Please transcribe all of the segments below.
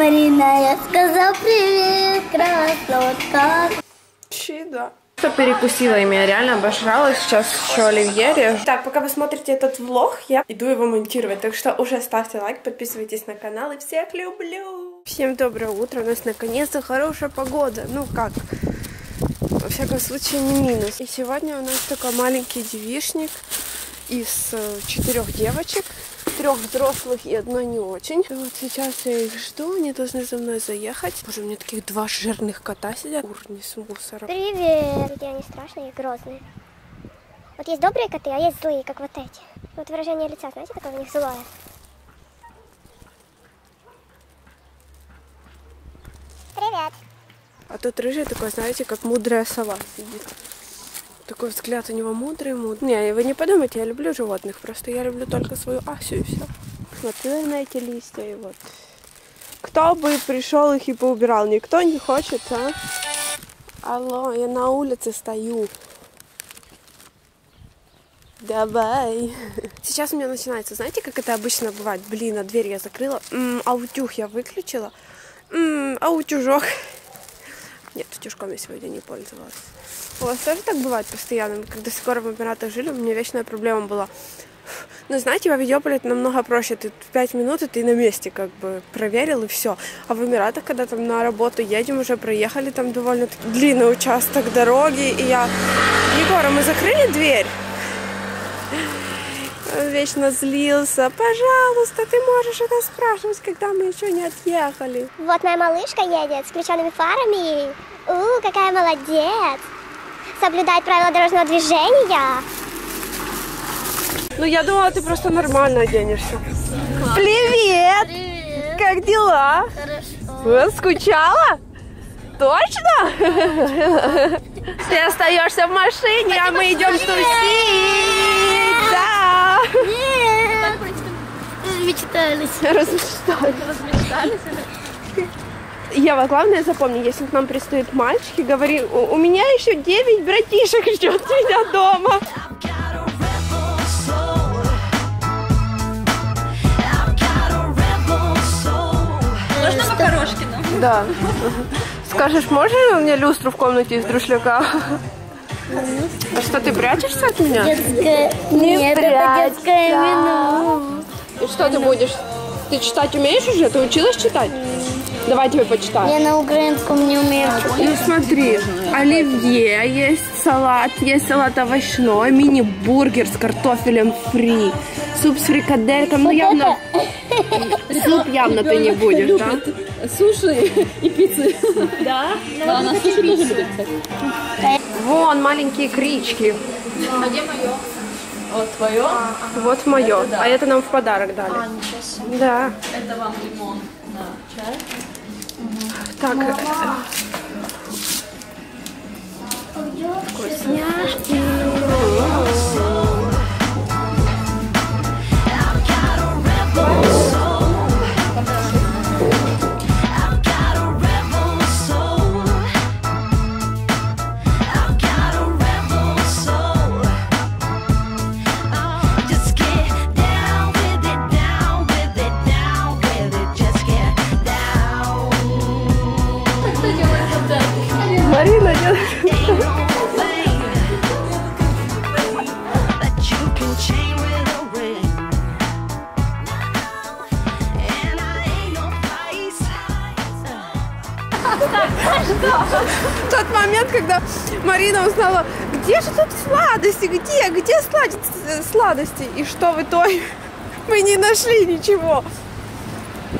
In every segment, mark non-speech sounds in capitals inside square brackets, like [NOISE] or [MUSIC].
Марина, я сказал привет, красотка. Чудо. Что перекусила ими, я реально обожрала. Сейчас еще оливье режу. Так, пока вы смотрите этот влог, я иду его монтировать. Так что уже ставьте лайк, подписывайтесь на канал и всех люблю. Всем доброе утро. У нас наконец-то хорошая погода. Ну как, во всяком случае не минус. И сегодня у нас такой маленький девишник из э, четырех девочек трех взрослых и одной не очень. И вот сейчас я их жду, они должны за мной заехать. Боже, у меня таких два жирных кота сидят. Урни с мусором. Привет. Где они страшные и грозные. Вот есть добрые коты, а есть злые, как вот эти. Вот выражение лица, знаете, такое у них злое. Привет. А тот рыжий такой, знаете, как мудрая сова сидит. Такой взгляд у него мудрый, мудрый. Не, вы не подумайте, я люблю животных, просто я люблю только свою Асю и все. Смотрю на эти листья и вот. Кто бы пришел их и поубирал? Никто не хочет, а? Алло, я на улице стою. Давай. Сейчас у меня начинается, знаете, как это обычно бывает? Блин, а дверь я закрыла, м-м, а утюг я выключила, м-м, а утюжок. Нет, утюжком я сегодня не пользовалась. У вас тоже так бывает постоянно? Когда скоро в Эмиратах жили, у меня вечная проблема была. Ну, знаете, в Авидеополе это намного проще. Ты в 5 минут, и ты на месте как бы проверил, и все. А в Эмиратах, когда там на работу едем, уже проехали там довольно длинный участок дороги, и я... Егора, мы закрыли дверь? Он вечно злился. Пожалуйста, ты можешь это спрашивать, когда мы еще не отъехали. Вот моя малышка едет с включенными фарами. У, какая молодец. Соблюдает правила дорожного движения. Ну, я думала, ты просто нормально оденешься. Привет! Привет. Как дела? Хорошо. Скучала? Точно? Ты остаешься в машине, а мы идем тусить. Да. Мечтались. Размечтались. Ева, главное запомни, если к нам пристают мальчики, говори, у, у меня еще 9 братишек ждет меня дома. Можно макарошки нам? Да. [LAUGHS] Скажешь, можно мне люстру в комнате из друшляка? А что, ты прячешься от меня? Детское... Нет, это детское меню. И что ты будешь? Ты читать умеешь уже? Ты училась читать? Давай тебе почитаю. Я на украинском не умею. Ну смотри, оливье, есть салат, есть салат овощной, мини-бургер с картофелем фри, суп с фрикадельком, ну явно, суп явно ты не будешь, да? Суши и пиццы. Да? Да, она суши тоже любит. Вон маленькие крички, А где мое? Вот твое? вот мое, а это нам в подарок дали. Да, Это вам лимон на чай. Так, вкусняшки. Сладости, и что в итоге [LAUGHS] мы не нашли ничего.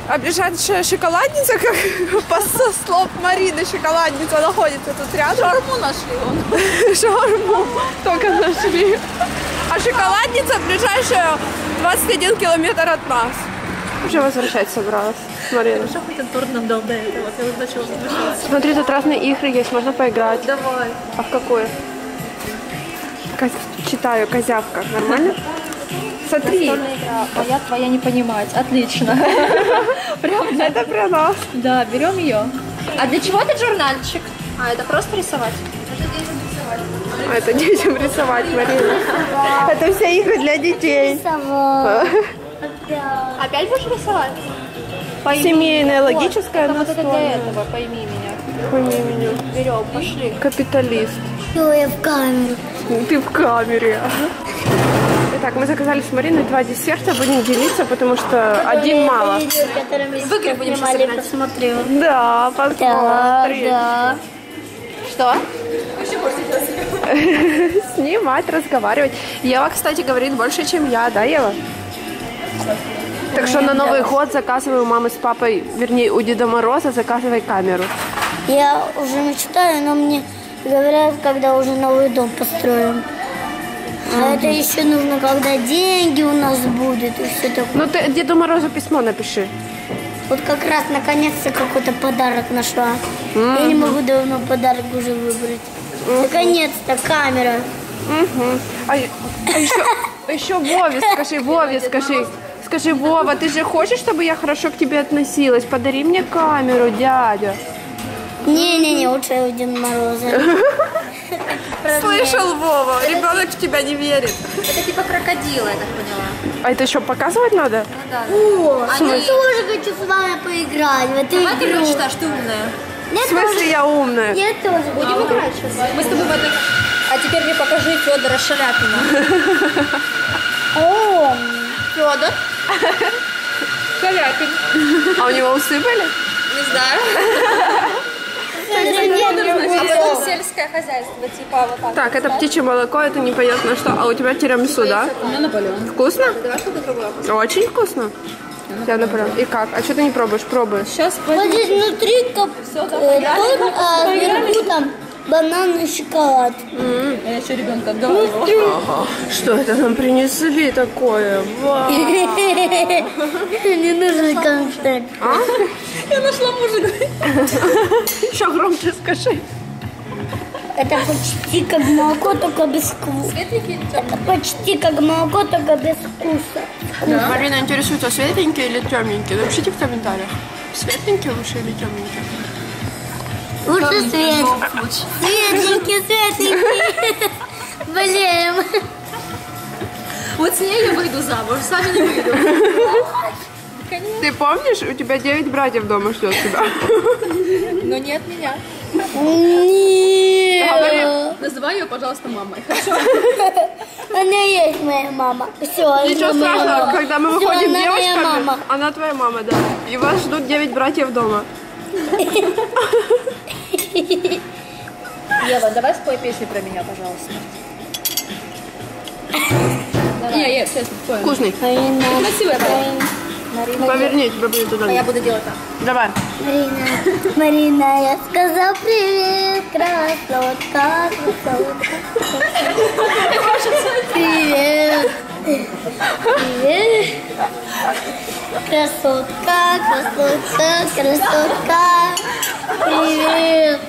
А ближайшая шоколадница, как [LAUGHS] по слов Марины, шоколадница находится тут рядом. Шарму нашли он. [LAUGHS] Шаурму только нашли. А шоколадница ближайшая 21 километр от нас. Уже возвращать собралась, Марина. Что хоть он торт нам дал до этого? Я вот начала возмущаться. Смотри, тут разные игры есть, можно поиграть. Давай. А в какую? Читаю, козявка. Нормально? Смотри, А я твоя не понимать. Отлично. [LAUGHS] Прям для... это про нас. Да, берем ее. А для чего этот журнальчик? А, это просто рисовать? А это детям рисовать, Марина. Это все игры для детей. [LAUGHS] Опять будешь рисовать? Семейное, логическое, Это вот это для этого, пойми меня. Пойми меня. Берем, пошли. Капиталист. Я в камеру. Ты в камере. Итак, мы заказали с Мариной два десерта, будем делиться, потому что один мало. Выигрыш будем снимали, посмотрю. Да, Да, посмотри. да. Что? [LAUGHS] Снимать, разговаривать. Ева, кстати, говорит больше, чем я, да, Ева? Так что на Новый год заказываю у мамы с папой, вернее, у Деда Мороза заказывай камеру. Я уже мечтаю, но мне говорят, когда уже новый дом построим. А это еще нужно, когда деньги у нас будут и все такое. Ну, ты Деду Морозу письмо напиши. Вот как раз наконец-то какой-то подарок нашла. Я не могу давно подарок уже выбрать. Наконец-то камера. Мгм. А, а еще, а еще Вове скажи, Вове скажи. Скажи, Вова, ты же хочешь, чтобы я хорошо к тебе относилась? Подари мне камеру, дядя. Не-не-не, лучше я у Деда Мороза. [LAUGHS] Слышал, Вова, ребенок в тебя не верит. Это типа крокодила, я так поняла. А это еще показывать надо? О, я тоже хочу с вами поиграть в эту Давай ты игру. прочитаешь, ты умная. Я В смысле тоже- я умная? Я тоже Будем буду. играть сейчас. Мы с тобой в этой... А теперь мне покажи Федора Шаляпина. О, Федор. [LAUGHS] Шаляпин. А у него усы были? Не знаю. [LAUGHS] А потом сельское хозяйство, типа вот так. Так, это птичье молоко, это непонятно что. А у тебя тирамису, да? У меня Наполеон. Вкусно? Очень вкусно. Я например. И как? А что ты не пробуешь? Пробуй. Сейчас вот здесь внутри э, торт, а там банан и шоколад. Я еще ребенка отговаривала. Что это нам принесли такое? Вау. Не нужен контент. Я нашла мужа. Еще громче скажи. Это почти как молоко, только без вкуса. Светленький? Это почти как молоко, только без вкуса. Марина интересуется, светленький или темненький? Напишите в комментариях. Светленький лучше или темненький? Лучше свет. Светленький, светленький. Блин. Вот с ней я выйду замуж, с вами не выйду. Ты помнишь, у тебя 9 братьев дома ждет тебя. Но не от меня. Нет. Называй ее, пожалуйста, мамой. Хорошо? Она есть моя мама. Все, Ничего страшного, когда мы выходим она моя девочками, мама. она твоя мама, да. И вас ждут 9 братьев дома. [LAUGHS] Ева, давай спой песню про меня, пожалуйста. Не, я сейчас спою. Вкусный. Марина, Красивая была. Поверни, тебя будет туда. А я буду делать так. Давай. Марина, Марина, я сказал привет, красотка, красотка. [LAUGHS] Привет. [LAUGHS] Привет. Красотка, красотка, красотка. Привет.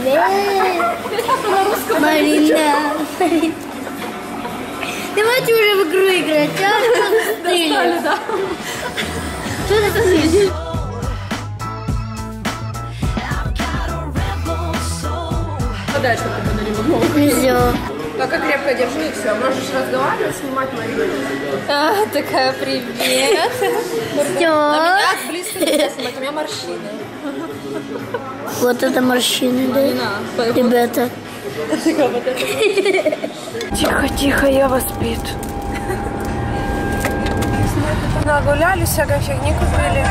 Привет. Марина. Марина. Давайте уже в игру играть, а? Что застыли? Что это за Подай, чтобы ты подарила Все. Только крепко держи и все. Можешь разговаривать, снимать Марину. А, такая привет. Все. Так близко нельзя снимать, у меня морщины. Вот это морщины, да? Ребята. Тихо, тихо, я вас спит. Нагулялись, всякой фигни купили.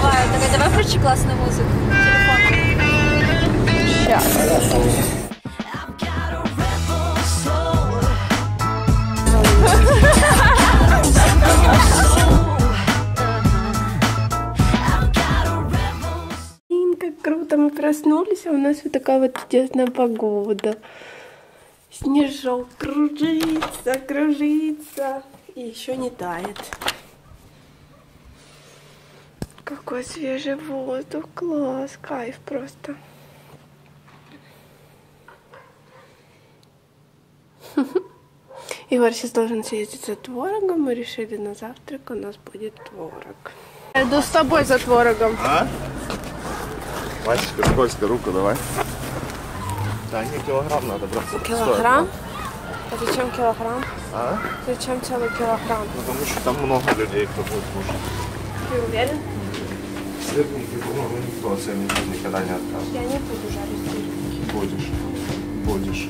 Очень. Давай, давай, включи классную музыку. Мы проснулись, а у нас вот такая вот чудесная погода. Снежок кружится, кружится и еще не тает. Какой свежий воздух, класс, кайф просто. [LAUGHS] Егор сейчас должен съездить за творогом. Мы решили на завтрак у нас будет творог. Иду с тобой за творогом. А? Васечка, скользко, руку давай. Да, не килограмм надо брать. Килограмм? А зачем килограмм? А? Зачем целый килограмм? Потому что там много людей, кто будет кушать. Ты уверен? Сырники, по-моему, никто от сырников никогда не отказывает. Я не буду жарить сырники. Будешь. Будешь.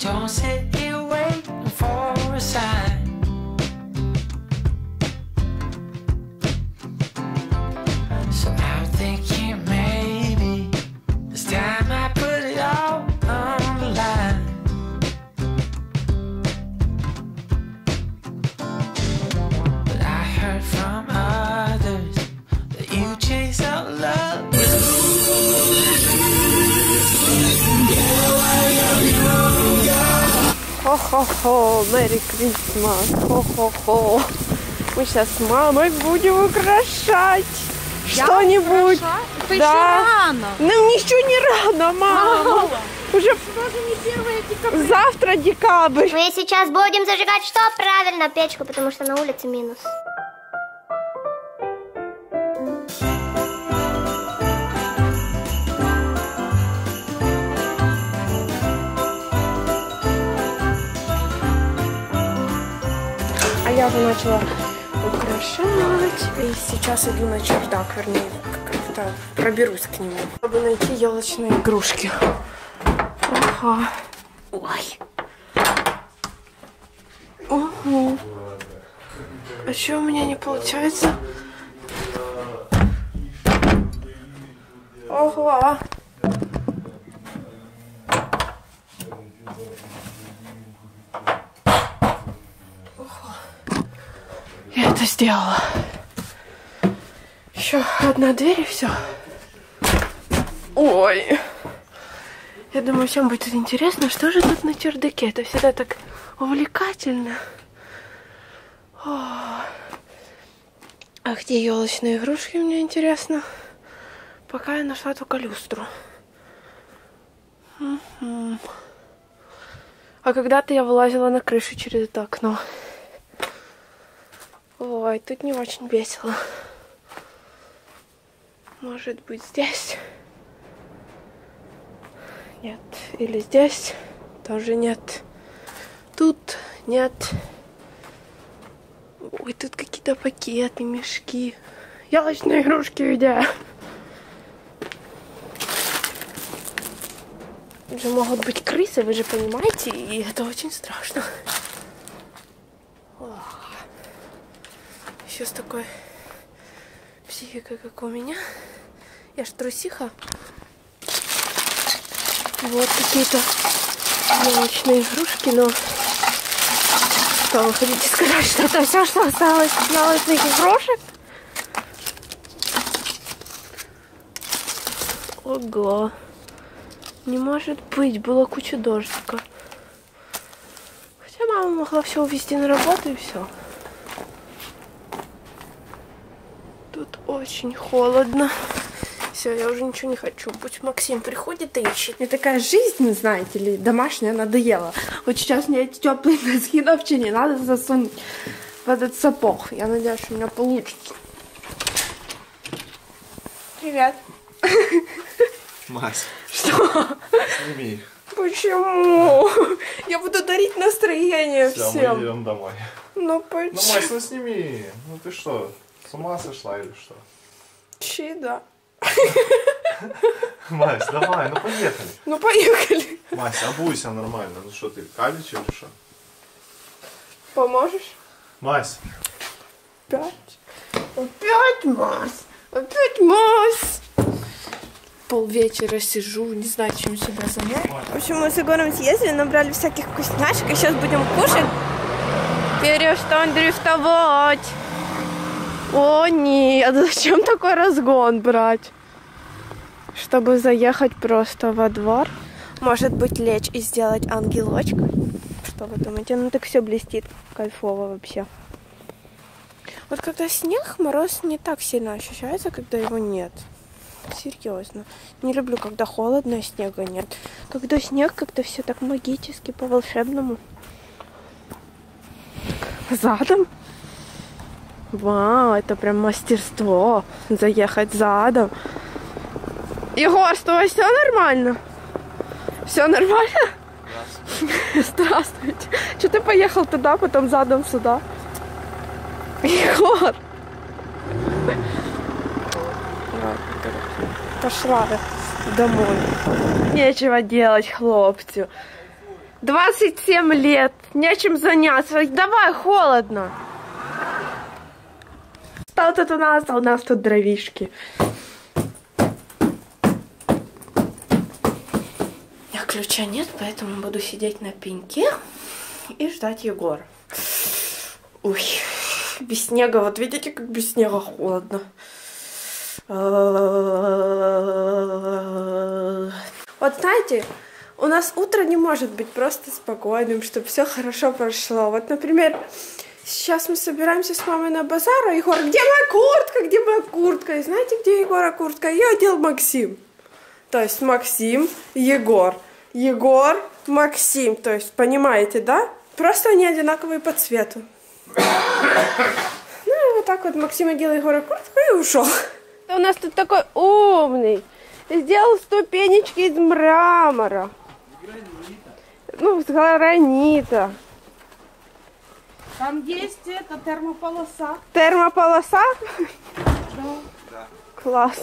Don't sit Хо-хо-хо, Мэри Крисмас, хо-хо-хо. Мы сейчас с мамой будем украшать что-нибудь. Да. еще рано. Нам ничего не рано, мама. Уже завтра декабрь. Мы сейчас будем зажигать что? Правильно, печку, потому что на улице минус. Я уже начала украшать. И сейчас иду на чердак, вернее, как-то проберусь к нему. Чтобы найти елочные игрушки. Ага. Ой. Угу. А что у меня не получается? Ого. Я это сделала. Еще одна дверь и все. Ой. Я думаю, всем будет интересно, что же тут на чердаке. Это всегда так увлекательно. О. А где елочные игрушки, мне интересно. Пока я нашла только люстру. А когда-то я вылазила на крышу через это окно. Ой, тут не очень весело. Может быть здесь? Нет. Или здесь? Тоже нет. Тут нет. Ой, тут какие-то пакеты, мешки. Ялочные игрушки где? Тут же могут быть крысы, вы же понимаете, и это очень страшно. Еще с такой психикой, как у меня. Я ж трусиха. Вот какие-то елочные игрушки, но... Что, вы хотите сказать, что это все, что осталось от елочных игрушек? Ого. Не может быть, была куча дождика. Хотя мама могла все увезти на работу и все. Тут очень холодно. Все, я уже ничего не хочу. Пусть Максим приходит и ищет. Мне такая жизнь, знаете ли, домашняя надоела. Вот сейчас мне эти теплые [LAUGHS] носки вообще не надо засунуть в этот сапог. Я надеюсь, что у меня получится. Привет. Мась, Что? сними. Почему? Я буду дарить настроение Все, мы всем. идем домой. Ну Ну, почему? Мась, ну сними. Ну ты что, с ума сошла или что? Чи, да. [LAUGHS] Мась, давай, ну поехали. Ну поехали. Мась, обуйся нормально. Ну что ты, калич или что? Поможешь? Мась, Опять? Опять Мась? Опять Мась? Полвечера сижу, не знаю, чем себя занять. В общем, мы с Егором съездили, набрали всяких вкусняшек, и сейчас будем кушать. Перестань дрифтовать. О, нет, зачем такой разгон брать? Чтобы заехать просто во двор. Может быть, лечь и сделать ангелочка. Что вы думаете? Ну так все блестит. Кайфово вообще. Вот когда снег, мороз не так сильно ощущается, когда его нет. Серьезно. Не люблю, когда холодно, а снега нет. Когда снег, как-то все так магически, по-волшебному. Задом. Вау, это прям мастерство. Заехать задом. Егор, с тобой все нормально? Все нормально? Здравствуйте. Что ты поехал туда, потом задом сюда? Егор. Пошла домой. Нечего делать, хлопцю. 27 лет, нечем заняться. Давай, холодно. Что тут у нас? А у нас тут дровишки. Меня ключа нет, поэтому буду сидеть на пеньке и ждать Егора. Ой, без снега, вот видите, как без снега холодно. Вот знаете, у нас утро не может быть просто спокойным, чтобы все хорошо прошло. Вот, например, сейчас мы собираемся с мамой на базар, а Егор, где моя куртка, где моя куртка? И знаете, где Егора куртка? Ее одел Максим. То есть Максим, Егор. Егор, Максим. То есть, понимаете, да? Просто они одинаковые по цвету. Ну и вот так вот Максим одел Егора куртку и ушел. У нас тут такой умный. Сделал ступенечки из мрамора. Ну, с гранита. Там есть это термополоса. Термополоса? Да. Класс.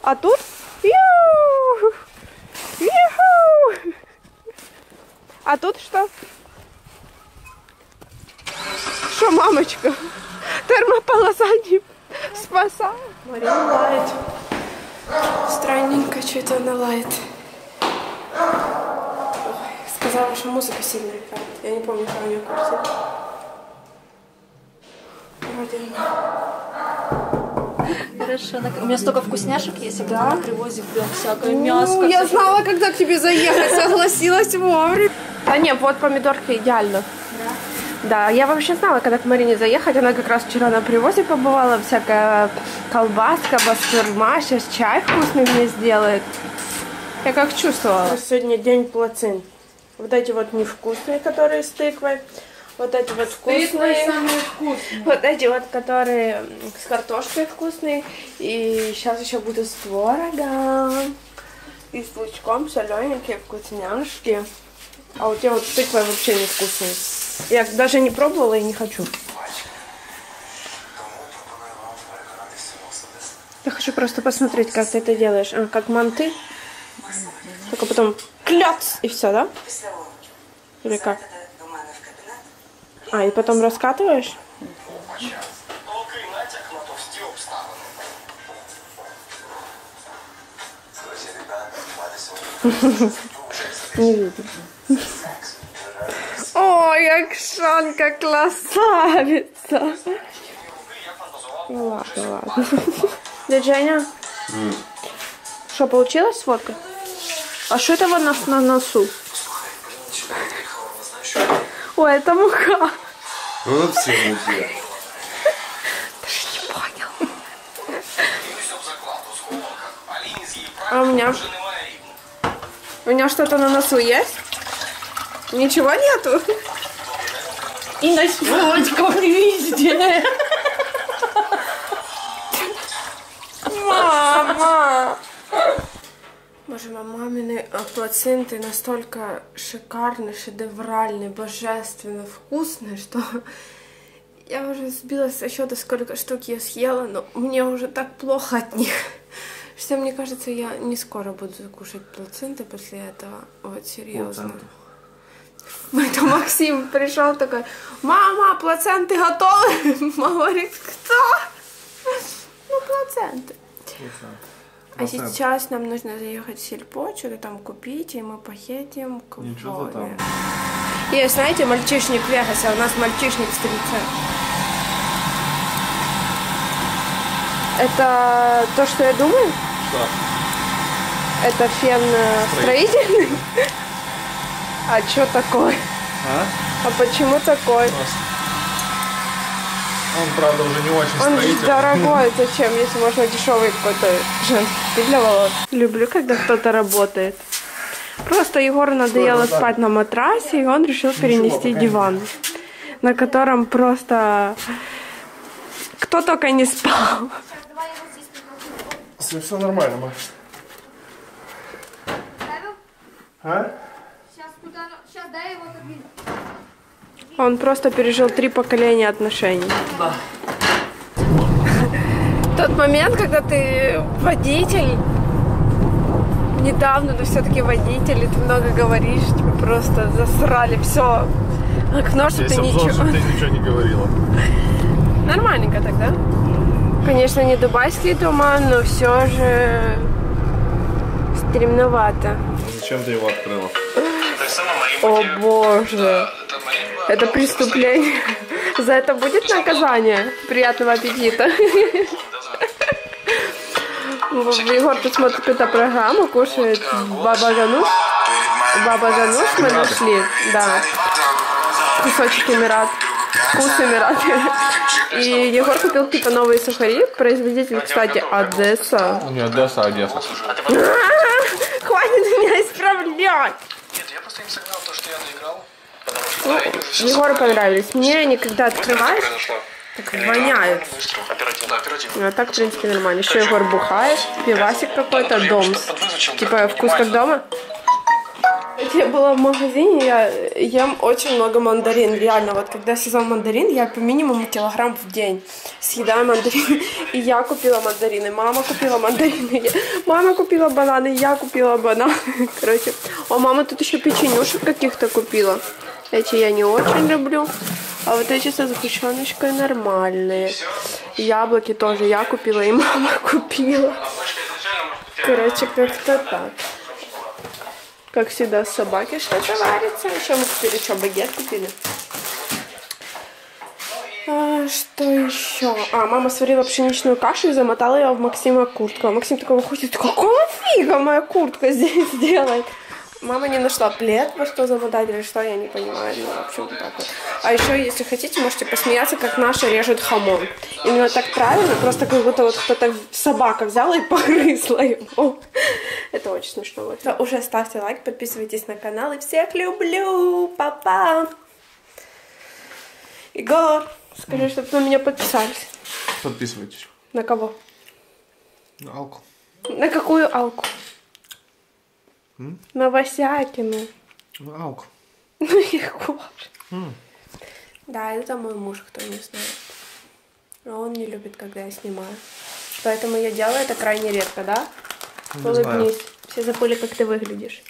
А тут? Ю! А тут что? Что, мамочка? Термополоса не спасает. Марина лает. Странненько что-то она лает. Сказала, что музыка сильная играет. Я не помню, какая у нее квартира. Вроде Хорошо. У меня столько вкусняшек есть, когда на привозе прям всякое мяско. Я знала, когда к тебе заехать, согласилась вовремя. Да нет, вот помидорка идеально. Да, я вообще знала, когда к Марине заехать, она как раз вчера на привозе побывала, всякая колбаска, бастурма, сейчас чай вкусный мне сделает. Я как чувствовала. Сегодня день плацин. Вот эти вот невкусные, которые с тыквой. Вот эти вот вкусные. Вот эти вот, которые с картошкой вкусные. И сейчас еще буду с творогом. И с лучком солененькие вкусняшки. А у тебя вот с тыквой вообще невкусные. Я даже не пробовала и не хочу. Я хочу просто посмотреть, как ты это делаешь. А, как манты. Только потом кляц и все, да? Или как? А, и потом раскатываешь? [LAUGHS] Не видно. Ой, Акшанка красавица. Ну ладно, ладно. [LAUGHS] Дядя Женя? Что, получилось сфоткать? А что это у нас на носу? Ой, это мука. Ну, вот все муки. Не понял. А у меня? У меня что-то на носу есть? Ничего нету? И на щечках везде. Мама! Боже, мамины плаценты настолько шикарные, шедевральные, божественно вкусные, что я уже сбилась со счета, сколько штук я съела, но мне уже так плохо от них, что мне кажется, я не скоро буду кушать плаценты после этого. Вот, серьезно. Это Максим пришел такой, мама, плаценты готовы? Мама говорит, кто? Ну, плаценты. А сейчас нам нужно заехать в сельпо, что-то там купить, и мы поедем к Ничего Вове. там. Есть, знаете, мальчишник в Вегасе, а у нас мальчишник в Стрельце. Это то, что я думаю? Что? Это фен э, строительный? А что такой? А? А почему такой? Он, правда, уже не очень Он строительный. дорогой, [LAUGHS] зачем, если можно дешевый какой-то женский для волос. Люблю, когда кто-то работает. Просто Егору надоело так? спать на матрасе, и он решил перенести пока не диван, на котором просто кто только не спал. Все, все нормально, Маш. А? Сейчас куда? Сейчас дай его отодвинуть. Он просто пережил три поколения отношений. Тот момент, когда ты водитель, недавно, но все-таки водитель, и ты много говоришь, тебе просто засрали все. Окно, что ты ничего. ты ничего не говорила. Нормальненько тогда. Конечно, не дубайский туман, но все же стремновато. Зачем ты его открыла? О боже. Это преступление. За это будет наказание? Приятного аппетита. Егор тут смотрит какую-то программу, кушает баба Гануш. Баба Гануш мы нашли, да. Кусочек Эмират. Вкус Эмират. И Егор купил типа новые сухари. Производитель, кстати, Одесса. Не Одесса, Одесса. [LAUGHS] Хватит меня исправлять. Ну, Егору понравились. Мне они когда открываешь, так воняют. Ну, а так, в принципе, нормально. Еще Егор бухает, пивасик какой-то, домс. Типа вкус как дома. Я была в магазине, я ем очень много мандарин, реально. Вот когда сезон мандарин, я по минимуму килограмм в день съедаю мандарин. И я купила мандарины, мама купила мандарины, я- мама купила бананы, я купила бананы. [LAUGHS] Короче, а мама тут еще печенюшек каких-то купила. Эти я не очень люблю. А вот эти со сгущеночкой нормальные. Яблоки тоже я купила и [LAUGHS] мама купила. Короче, как-то так. Как всегда, собаки что-то варится. Еще мы купили, что, багет купили? А, что еще? А, мама сварила пшеничную кашу и замотала ее в Максима куртку. А Максим такой выходит, какого фига моя куртка [LAUGHS] здесь делает? Мама не нашла плед, во что замотать или что, я не понимаю. Ну, в общем, так вот. А еще, если хотите, можете посмеяться, как наша режет хамон. Именно так правильно, просто как будто вот кто-то собака взяла и [LAUGHS] погрызла его. Это очень смешно. Вот. Да, уже ставьте лайк, подписывайтесь на канал. И всех люблю! Папа! Егор, скажи, чтобы на меня подписались. Подписывайтесь. На кого? На алку. На какую алку? На Васякину. На алку. Ну, Егор. Да, это мой муж, кто не знает. А он не любит, когда я снимаю. Поэтому я делаю это крайне редко, да? Не знаю. Улыбнись. Все забыли, как ты выглядишь.